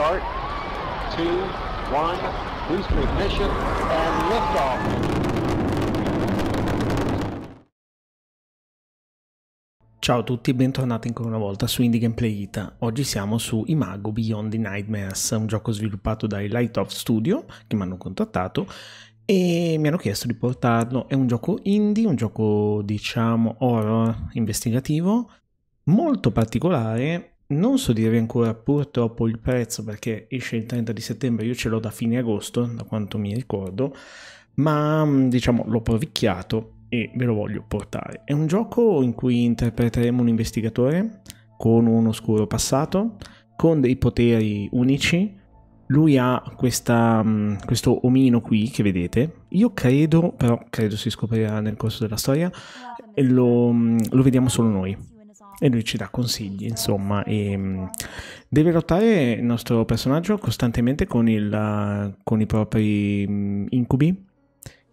start. Two, one, booster ignition, and liftoff. Ciao a tutti e bentornati ancora una volta su Indie Gameplay Ita. Oggi siamo su Imago Beyond the Nightmares, un gioco sviluppato dai Light Off Studio che mi hanno contattato e mi hanno chiesto di portarlo. È un gioco indie, un gioco diciamo horror investigativo, molto particolare. Non so dirvi ancora purtroppo il prezzo perché esce il 30 di settembre, io ce l'ho da fine agosto, da quanto mi ricordo, ma diciamo l'ho provicchiato e ve lo voglio portare. È un gioco in cui interpreteremo un investigatore con un oscuro passato, con dei poteri unici. Lui ha questa, questo omino qui che vedete. Io credo, però credo si scoprirà nel corso della storia, e lo, lo vediamo solo noi. E lui ci dà consigli, insomma, e deve lottare il nostro personaggio costantemente con, il, con i propri incubi,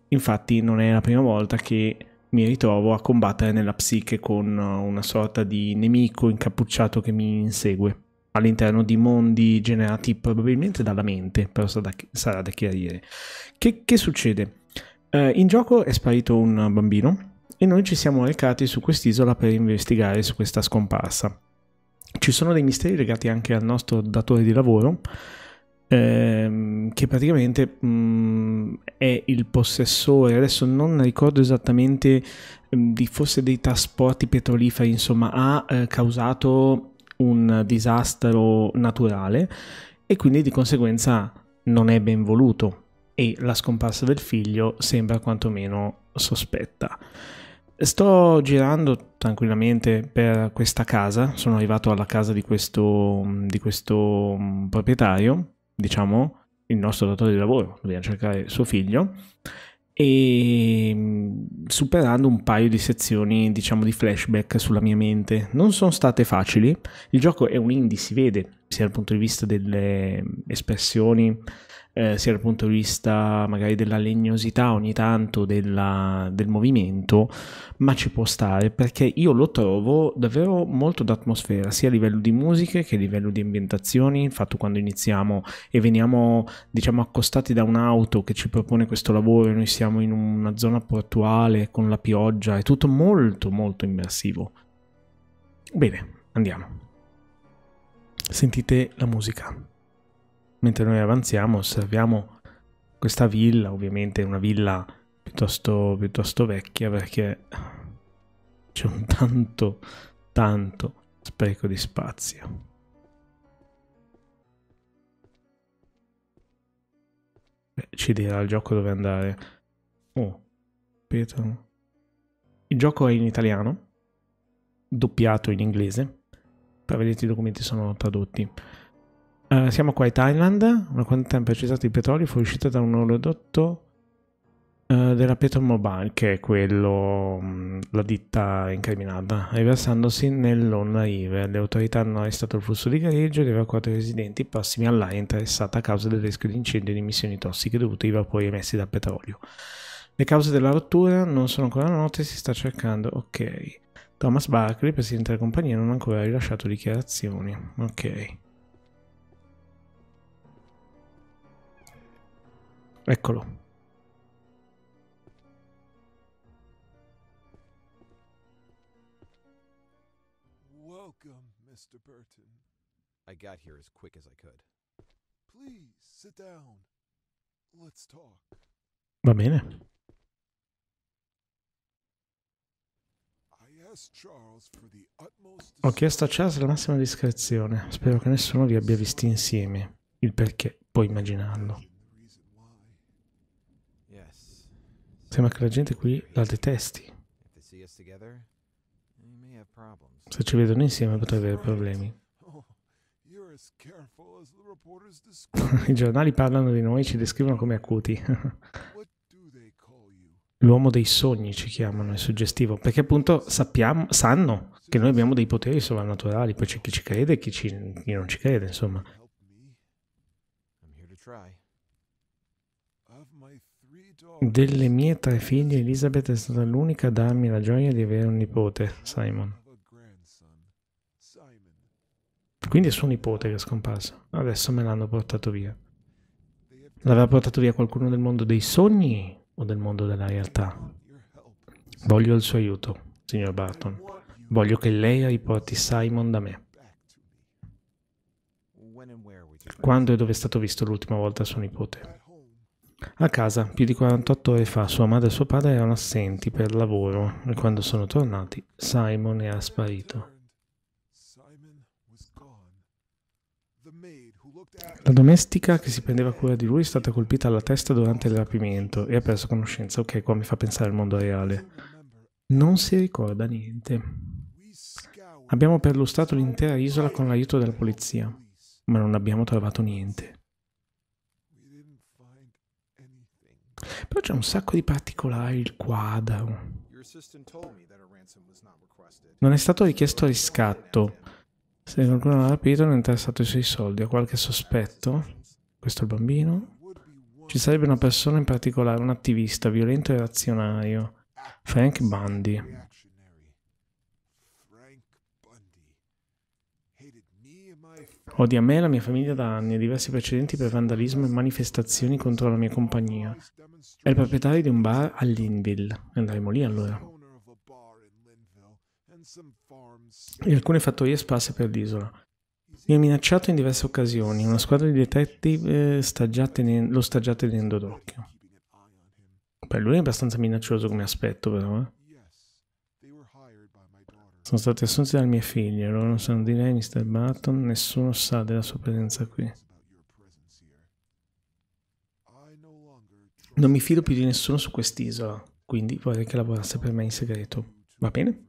Infatti non è la prima volta che mi ritrovo a combattere nella psiche con una sorta di nemico incappucciato che mi insegue all'interno di mondi generati probabilmente dalla mente, però sarà da, sarà da chiarire. Che, che succede? Eh, in gioco è sparito un bambino e noi ci siamo recati su quest'isola per investigare su questa scomparsa. Ci sono dei misteri legati anche al nostro datore di lavoro ehm, che praticamente mh, mm, è il possessore, adesso non ricordo esattamente mm, di forse dei trasporti petroliferi, insomma ha eh, causato un disastro naturale e quindi di conseguenza non è ben voluto e la scomparsa del figlio sembra quantomeno sospetta. Sto girando tranquillamente per questa casa, sono arrivato alla casa di questo, di questo mm, proprietario diciamo, il nostro datore di lavoro, dobbiamo cercare suo figlio e mm, superando un paio di sezioni, diciamo, di flashback sulla mia mente. Non sono state facili, il gioco è un indie, si vede, sia dal punto di vista delle espressioni, eh, sia dal punto di vista magari della legnosità ogni tanto della, del movimento, ma ci può stare perché io lo trovo davvero molto d'atmosfera, sia a livello di musiche che a livello di ambientazioni. Il fatto quando iniziamo e veniamo, diciamo, accostati da un'auto che ci propone questo lavoro e noi siamo in una zona portuale con la pioggia, è tutto molto, molto immersivo. Bene, andiamo. Sentite la musica mentre noi avanziamo osserviamo questa villa, ovviamente una villa piuttosto, piuttosto vecchia perché c'è un tanto, tanto spreco di spazio. Beh, ci dirà il gioco dove andare. Oh, Pietro. Il gioco è in italiano, doppiato in inglese, però vedete i documenti sono tradotti. Uh, siamo qua in Thailand, una quantità imprecisata di petrolio fu uscita da un oleodotto uh, della Petromobile, che è quello, um, la ditta incriminata, riversandosi nell'Onna River. Le autorità hanno arrestato il flusso di gareggio ed evacuato i residenti prossimi all'area interessata a causa del rischio di incendio e di emissioni tossiche dovute ai vapori emessi dal petrolio. Le cause della rottura non sono ancora note, si sta cercando. Ok. Thomas Barkley, presidente della compagnia, non ha ancora rilasciato dichiarazioni. Ok. Eccolo. Welcome, Mr. Burton. I got here as quick as I could. Please sit down. Let's talk. Va bene. Ho chiesto a Charles la massima discrezione. Spero che nessuno vi abbia visti insieme. Il perché, puoi immaginarlo. Sembra che la gente qui la detesti. Se ci vedono insieme potrebbe avere problemi. I giornali parlano di noi, ci descrivono come acuti. L'uomo dei sogni ci chiamano, è suggestivo, perché appunto sappiamo, sanno che noi abbiamo dei poteri sovrannaturali, poi c'è chi ci crede e chi, chi non ci crede, insomma. Delle mie tre figlie, Elizabeth è stata l'unica a darmi la gioia di avere un nipote, Simon. Quindi è suo nipote che è scomparso. Adesso me l'hanno portato via. L'aveva portato via qualcuno del mondo dei sogni o del mondo della realtà? Voglio il suo aiuto, signor Barton. Voglio che lei riporti Simon da me. Quando e dove è stato visto l'ultima volta suo nipote? A casa, più di 48 ore fa, sua madre e suo padre erano assenti per lavoro e quando sono tornati, Simon era sparito. La domestica che si prendeva cura di lui è stata colpita alla testa durante il rapimento e ha perso conoscenza. Ok, qua mi fa pensare al mondo reale. Non si ricorda niente. Abbiamo perlustrato l'intera isola con l'aiuto della polizia, ma non abbiamo trovato niente. Però c'è un sacco di particolari, il quadro. Non è stato richiesto riscatto. Se qualcuno l'ha rapito non è interessato ai suoi soldi. Ha qualche sospetto? Questo è il bambino? Ci sarebbe una persona in particolare, un attivista violento e razionario. Frank Bundy. Odia me e la mia famiglia da anni e diversi precedenti per vandalismo e manifestazioni contro la mia compagnia. È il proprietario di un bar a Linville. Andremo lì allora. E alcune fattorie sparse per l'isola. Mi ha minacciato in diverse occasioni. Una squadra di detective eh, sta tenen- lo sta già tenendo d'occhio. Beh, lui è abbastanza minaccioso come aspetto, però. Eh. Sono stati assunti dalle mie figlie. Loro non sanno di lei, Mr. Barton. Nessuno sa della sua presenza qui. Non mi fido più di nessuno su quest'isola, quindi vorrei che lavorasse per me in segreto. Va bene?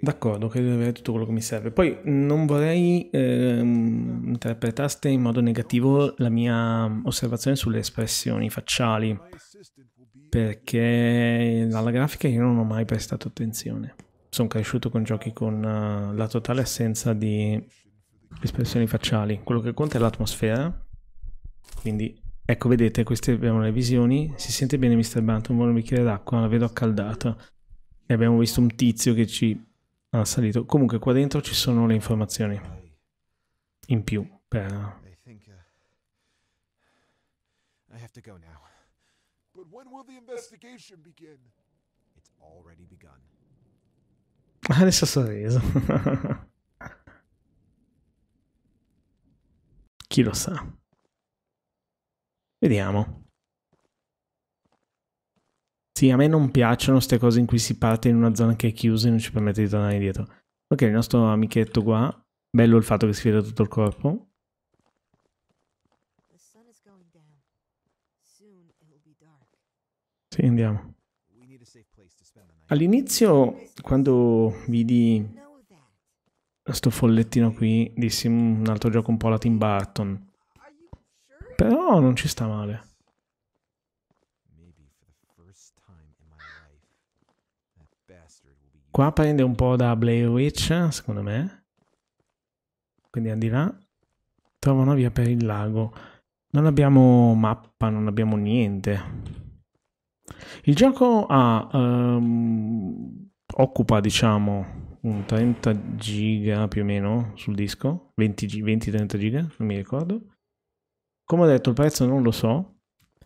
D'accordo, credo di avere tutto quello che mi serve. Poi non vorrei ehm, interpretaste in modo negativo la mia osservazione sulle espressioni facciali, perché alla grafica io non ho mai prestato attenzione. Sono cresciuto con giochi con uh, la totale assenza di espressioni facciali. Quello che conta è l'atmosfera quindi ecco, vedete, queste abbiamo le visioni. Si sente bene Mr. Bantam, vuole un bicchiere d'acqua, la vedo accaldata. E abbiamo visto un tizio che ci ha salito. Comunque qua dentro ci sono le informazioni in più per... Adesso sorriso. Chi lo sa. Vediamo. Sì, a me non piacciono queste cose in cui si parte in una zona che è chiusa e non ci permette di tornare indietro. Ok, il nostro amichetto qua. Bello il fatto che si vede tutto il corpo. Sì, andiamo. All'inizio, quando vidi questo follettino qui, dissi un altro gioco un po' la Tim Burton. Però non ci sta male. Qua prende un po' da Blair Witch, secondo me. Quindi al di là. Trova una via per il lago. Non abbiamo mappa, non abbiamo niente. Il gioco ha, um, occupa, diciamo, un 30 giga più o meno sul disco. 20-30 giga, non mi ricordo. Come ho detto, il prezzo non lo so,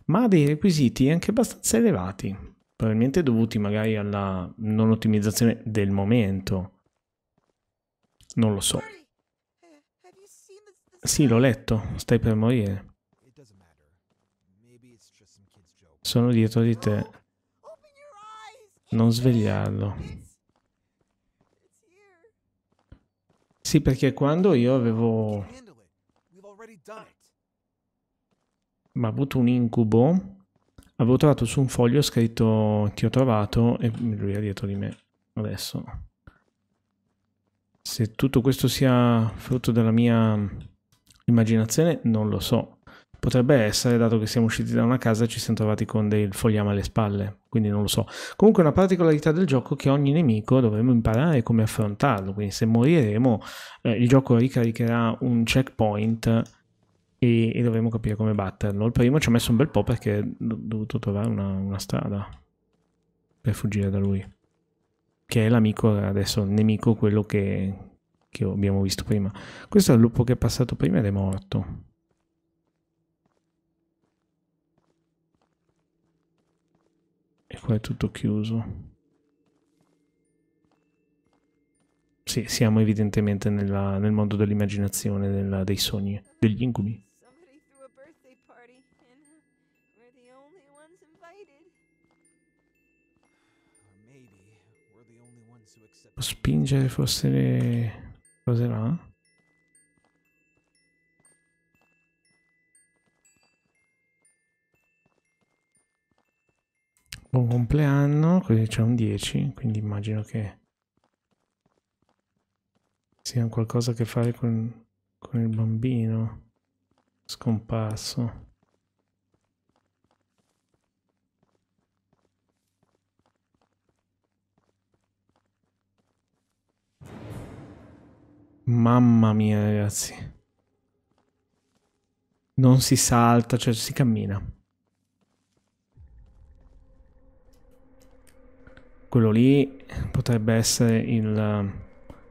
ma ha dei requisiti anche abbastanza elevati, probabilmente dovuti magari alla non ottimizzazione del momento. Non lo so. Sì, l'ho letto, stai per morire. Sono dietro di te. Non svegliarlo. Sì, perché quando io avevo ma avuto un incubo. Avevo trovato su un foglio scritto ti ho trovato e lui è dietro di me adesso. Se tutto questo sia frutto della mia immaginazione non lo so. Potrebbe essere, dato che siamo usciti da una casa e ci siamo trovati con dei fogliami alle spalle, quindi non lo so. Comunque una particolarità del gioco è che ogni nemico dovremo imparare come affrontarlo, quindi se moriremo eh, il gioco ricaricherà un checkpoint e, e dovremo capire come batterlo. Il primo ci ha messo un bel po' perché ho dovuto trovare una, una strada per fuggire da lui. che è l'amico adesso, il nemico, quello che, che abbiamo visto prima. Questo è il lupo che è passato prima ed è morto. E qua è tutto chiuso. Sì, siamo evidentemente nella- nel mondo dell'immaginazione, della- dei sogni, degli incubi. Somebody threw a birthday party, Buon compleanno, qui c'è un 10, quindi immagino che sia qualcosa a che fare con, con il bambino scomparso. Mamma mia, ragazzi. Non si salta, cioè si cammina. Quello lì potrebbe essere il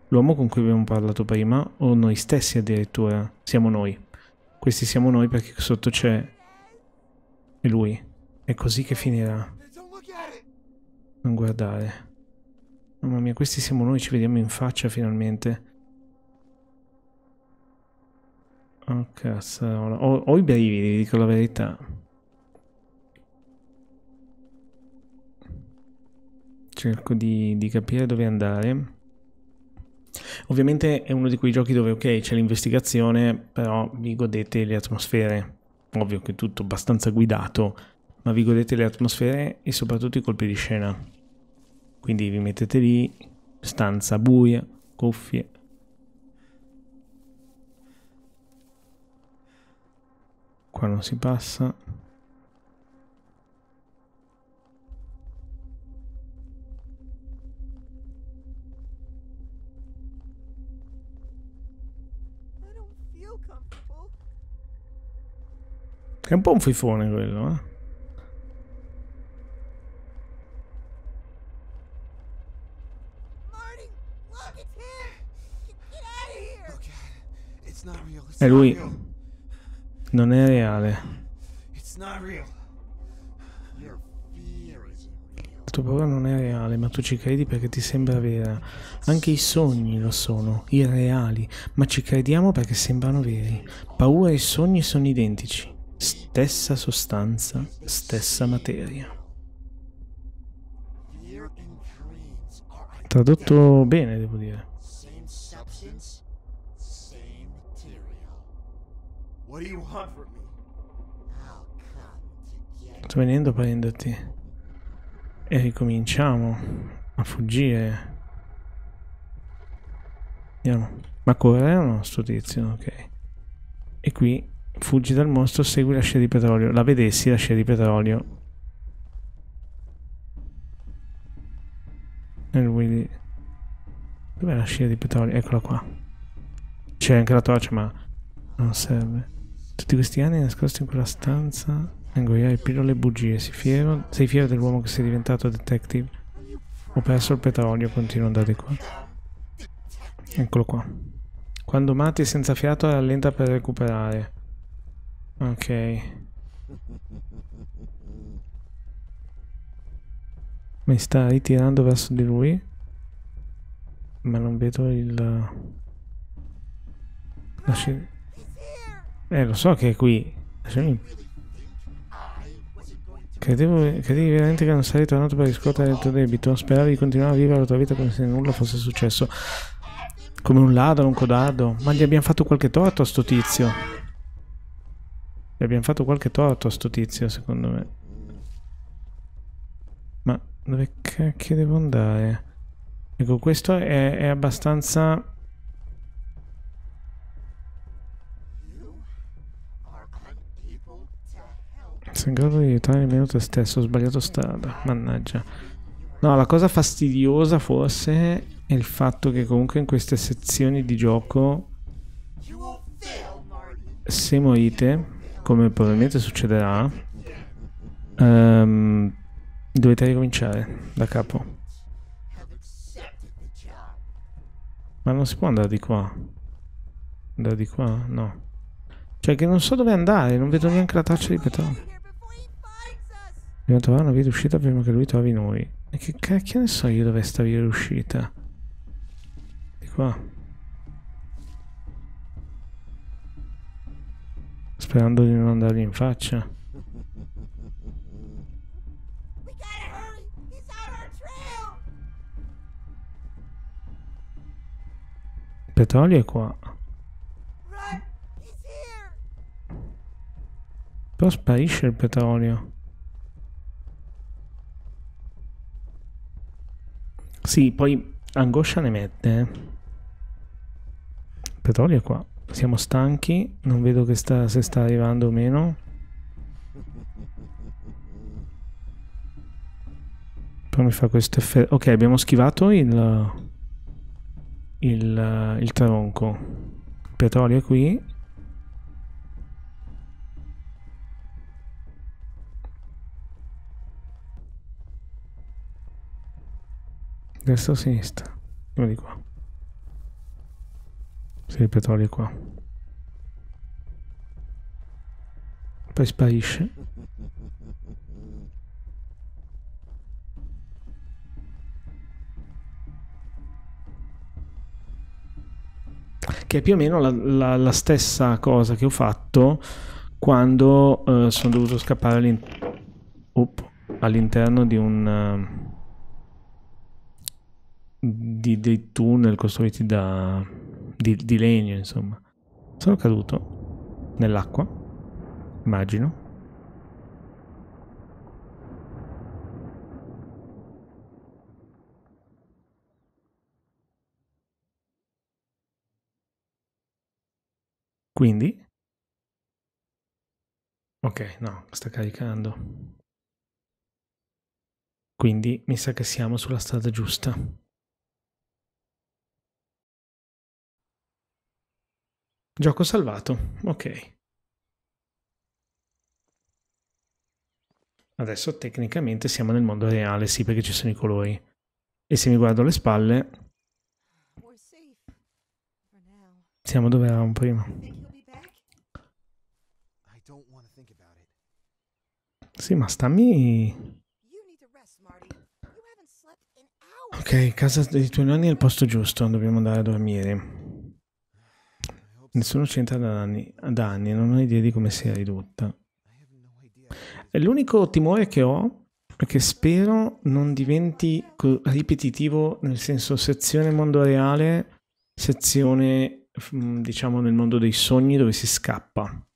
l'uomo con cui abbiamo parlato prima o noi stessi addirittura. Siamo noi. Questi siamo noi perché sotto c'è è lui. È così che finirà. Non guardare. Mamma mia, questi siamo noi, ci vediamo in faccia finalmente. Oh cazzarola. Ho, ho i brividi, dico la verità. Cerco di, di capire dove andare. Ovviamente è uno di quei giochi dove ok c'è l'investigazione, però vi godete le atmosfere. Ovvio che è tutto abbastanza guidato, ma vi godete le atmosfere e soprattutto i colpi di scena. Quindi vi mettete lì, stanza buia, cuffie. Qua non si passa. È un po' un fifone quello, eh. Not lui. Non è reale. La tua paura non è reale, ma tu ci credi perché ti sembra vera. Anche i sogni lo sono, irreali, ma ci crediamo perché sembrano veri. Paura e sogni sono identici. Stessa sostanza, stessa materia. Tradotto bene, devo dire. Sto venendo a prenderti. E ricominciamo a fuggire. Andiamo. Ma corre o no, sto tizio? Ok. E qui fuggi dal mostro, segui la scia di petrolio. La vedessi la scia di petrolio. E lui. Dov'è la scia di petrolio? Eccola qua. C'è anche la torcia, ma non serve. Tutti questi anni nascosti in quella stanza a ingoiare pillole e bugie. Sei fiero, sei fiero dell'uomo che sei diventato detective? Ho perso il petrolio, continuo ad andare qua. Eccolo qua. Quando mati senza fiato rallenta per recuperare. Ok. Mi sta ritirando verso di lui. Ma non vedo il... La sci- Eh, lo so che è qui. Lasciami... Credevo, credevi veramente che non sarei tornato per riscuotere il tuo debito? Speravi di continuare a vivere la tua vita come se nulla fosse successo. Come un ladro, un codardo. Ma gli abbiamo fatto qualche torto a sto tizio. Gli abbiamo fatto qualche torto a sto tizio, secondo me. Ma dove cacchio devo andare? Ecco, questo è, è abbastanza... Sei in grado di aiutare nemmeno te stesso, ho sbagliato strada, mannaggia. No, la cosa fastidiosa forse è il fatto che comunque in queste sezioni di gioco, se morite, come probabilmente succederà, ehm, dovete ricominciare da capo. Ma non si può andare di qua. Andare di qua? No. Cioè che non so dove andare, non vedo neanche la traccia di petrolio. Dobbiamo trovare una via d'uscita prima che lui trovi noi. E che cacchio ne so io dove sta via d'uscita? Di qua. Sperando di non andargli in faccia. Petrolio è qua. Però sparisce il petrolio. Sì, poi angoscia ne mette. eh. Il petrolio è qua. Siamo stanchi. Non vedo che sta, se sta arrivando o meno. Poi mi fa questo effetto. Ok, abbiamo schivato il, il, il tronco. Il petrolio è qui. Destra o sinistra? Uno di qua. Sì, il petrolio è qua. Poi sparisce. Che è più o meno la, la- la stessa cosa che ho fatto quando eh, sono dovuto scappare all'in- Oop, all'interno di un... eh, di, dei tunnel costruiti da di, di legno insomma. Sono caduto nell'acqua immagino. Quindi? Ok no sta caricando. Quindi mi sa che siamo sulla strada giusta Gioco salvato, ok. Adesso tecnicamente siamo nel mondo reale, sì, perché ci sono i colori. E se mi guardo alle spalle, siamo dove eravamo prima. Sì, ma stammi... Ok, casa dei tuoi nonni è il posto giusto, dobbiamo andare a dormire. Nessuno c'entra da anni, da anni, non ho idea di come sia ridotta. E L'unico timore che ho è che spero non diventi ripetitivo, nel senso sezione mondo reale, sezione diciamo nel mondo dei sogni dove si scappa.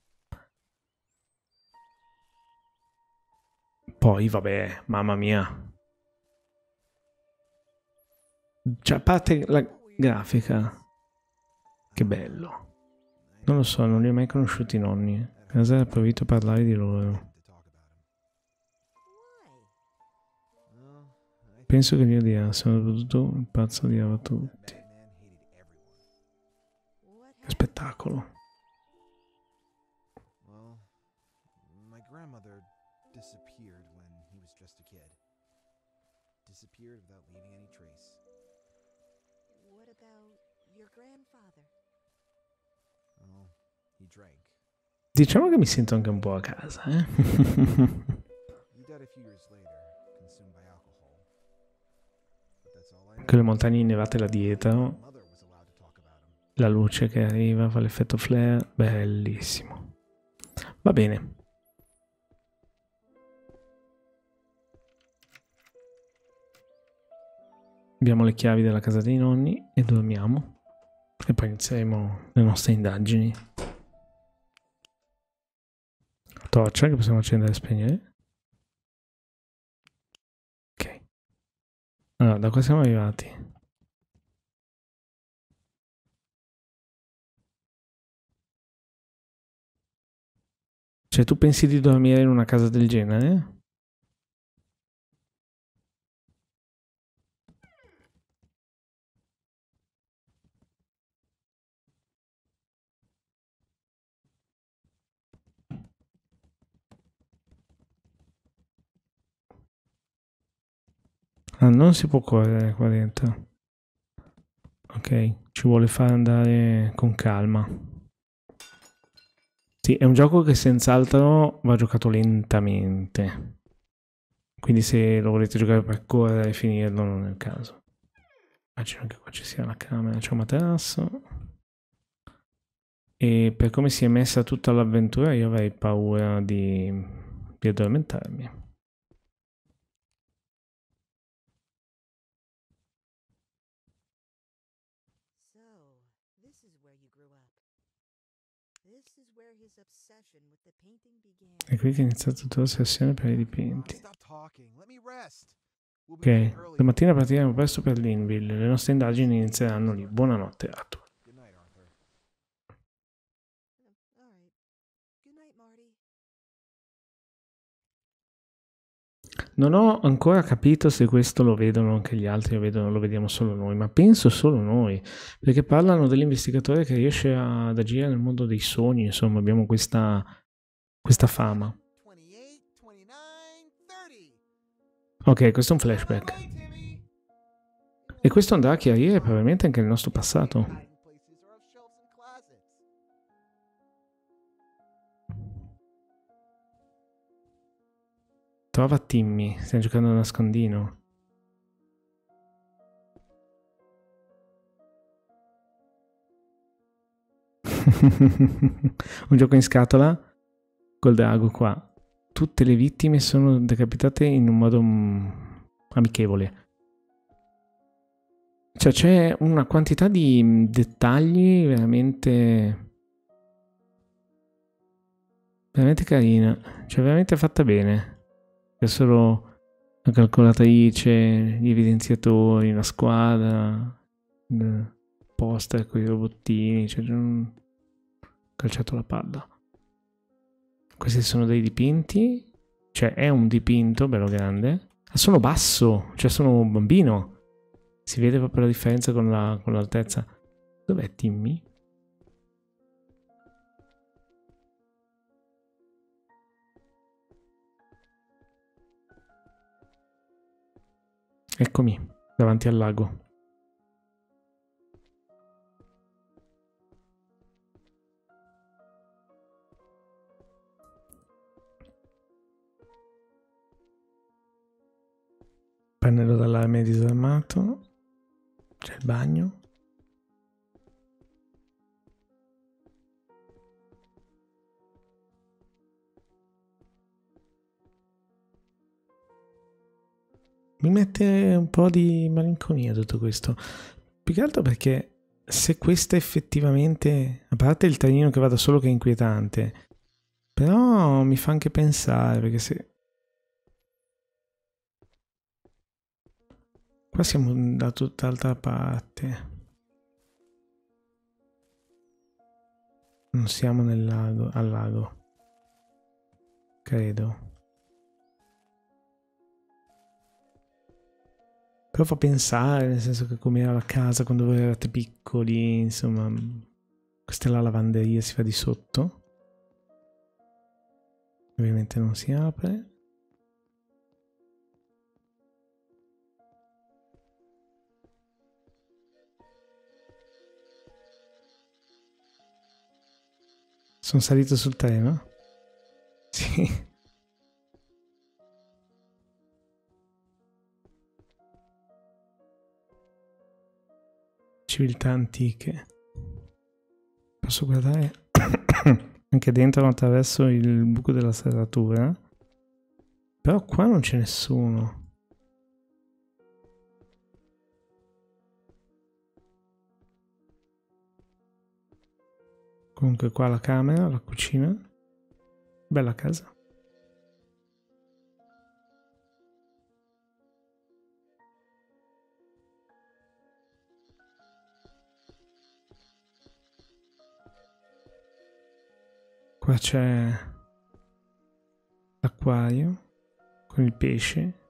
Poi vabbè, mamma mia. Cioè, a parte la grafica, che bello. Non lo so, non li ho mai conosciuti i nonni. Casa ha provato a parlare di loro. Penso che io dia, sono tutto un pazzo di a tutti. Che spettacolo. A. Disappeared without leaving any trace. What about your grandfather? Diciamo che mi sento anche un po' a casa, eh? Con le montagne innevate là dietro, him. la luce che arriva, fa l'effetto flare, bellissimo. Va bene. Abbiamo le chiavi della casa dei nonni e dormiamo. E poi inizieremo le nostre indagini. Torcia che possiamo accendere e spegnere. Ok. Allora, da qua siamo arrivati. Cioè, tu pensi di dormire in una casa del genere? Ah, non si può correre qua dentro. Ok. ci vuole far andare con calma. Sì, è un gioco che senz'altro va giocato lentamente. Quindi se lo volete giocare per correre e finirlo non è il caso. Immagino che qua ci sia la camera, c'è un materasso. E per come si è messa tutta l'avventura io avrei paura di, di addormentarmi. E qui che è iniziata tutta la sessione per i dipinti. Ok, domattina partiremo presto per Linville. Le nostre indagini inizieranno lì. Buonanotte, night, Marty. Non ho ancora capito se questo lo vedono anche gli altri o vedono, lo vediamo solo noi, ma penso solo noi, perché parlano dell'investigatore che riesce a- ad agire nel mondo dei sogni, insomma, abbiamo questa, questa fama. 28, 29, 30. Ok, questo è un flashback. E questo andrà a chiarire probabilmente anche il nostro passato. Trova Timmy, stiamo giocando a nascondino. Un gioco in scatola col drago qua. Tutte le vittime sono decapitate in un modo mm, amichevole. Cioè c'è una quantità di mm, dettagli veramente veramente carina, cioè veramente fatta bene. C'è solo la calcolatrice, gli evidenziatori, la squadra, il poster con i robottini, cioè non calciato la palla. Questi sono dei dipinti, cioè è un dipinto bello grande. Ma sono basso, cioè sono un bambino. Si vede proprio la differenza con l'altezza. Dov'è Timmy? Eccomi, davanti al lago. Pannello d'allarme disarmato. C'è il bagno. Mi mette un po' di malinconia tutto questo. Più che altro perché se questo effettivamente, a parte il trenino che vada solo che è inquietante, però mi fa anche pensare perché se... Qua siamo da tutt'altra parte. Non siamo nel lago, al lago. Credo. Però fa pensare, nel senso che come era la casa quando voi eravate piccoli, insomma, questa è la lavanderia, si fa di sotto. Ovviamente non si apre. Sono salito sul treno? Sì. civiltà antiche. Posso guardare anche dentro attraverso il buco della serratura. Però qua non c'è nessuno. Comunque qua la camera, la cucina. Bella casa. Qua c'è l'acquario con il pesce.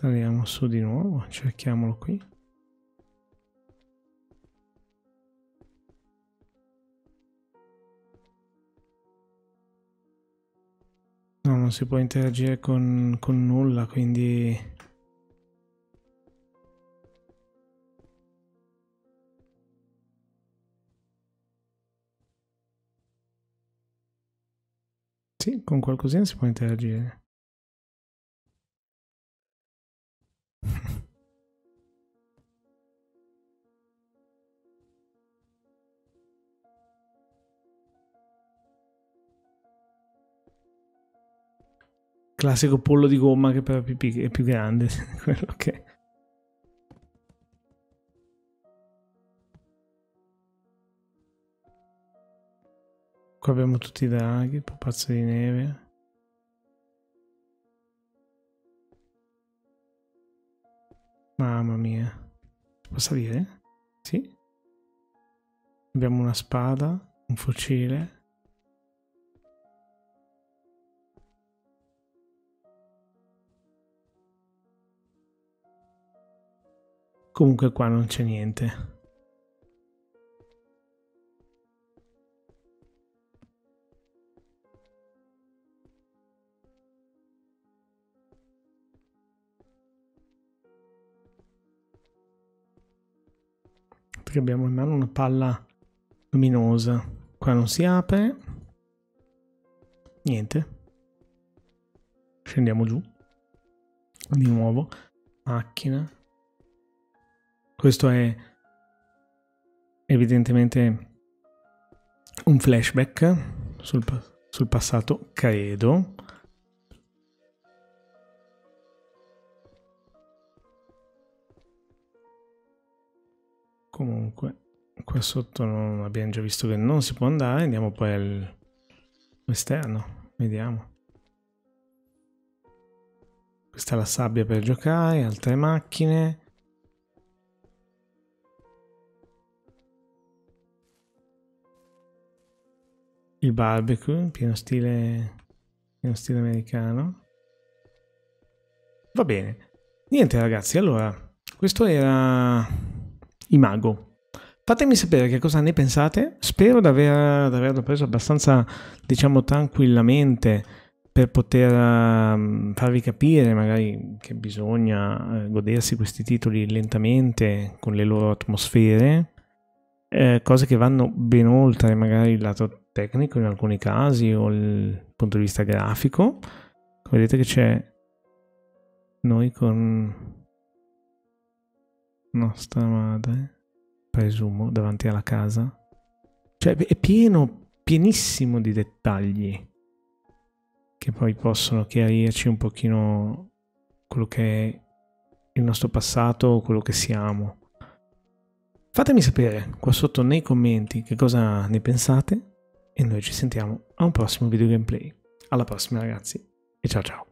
Saliamo su di nuovo, cerchiamolo qui. No, non si può interagire con, con nulla, quindi... Sì, con qualcosina si può interagire. Classico pollo di gomma che però è più, è più grande, quello che... Qua abbiamo tutti i draghi, pupazzo di neve. Mamma mia. Si può salire? Sì. Abbiamo una spada, un fucile. Comunque qua non c'è niente. Perché abbiamo in mano una palla luminosa. Qua non si apre. Niente. Scendiamo giù. Di nuovo. Macchina. Questo è evidentemente un flashback sul, sul passato, credo. Comunque, qua sotto non abbiamo già visto che non si può andare. Andiamo poi all'esterno. Vediamo. Questa è la sabbia per giocare, altre macchine. Il barbecue, pieno stile, pieno stile americano. Va bene. Niente ragazzi, allora, questo era Imago. Fatemi sapere che cosa ne pensate, spero di aver, averlo preso abbastanza, diciamo, tranquillamente per poter uh, farvi capire magari che bisogna uh, godersi questi titoli lentamente con le loro atmosfere, eh, cose che vanno ben oltre magari il lato tecnico in alcuni casi o il punto di vista grafico. Vedete che c'è noi con nostra madre, presumo, davanti alla casa. Cioè è pieno, pienissimo di dettagli che poi possono chiarirci un pochino quello che è il nostro passato o quello che siamo. Fatemi sapere qua sotto nei commenti che cosa ne pensate e noi ci sentiamo a un prossimo video gameplay. Alla prossima ragazzi e ciao ciao.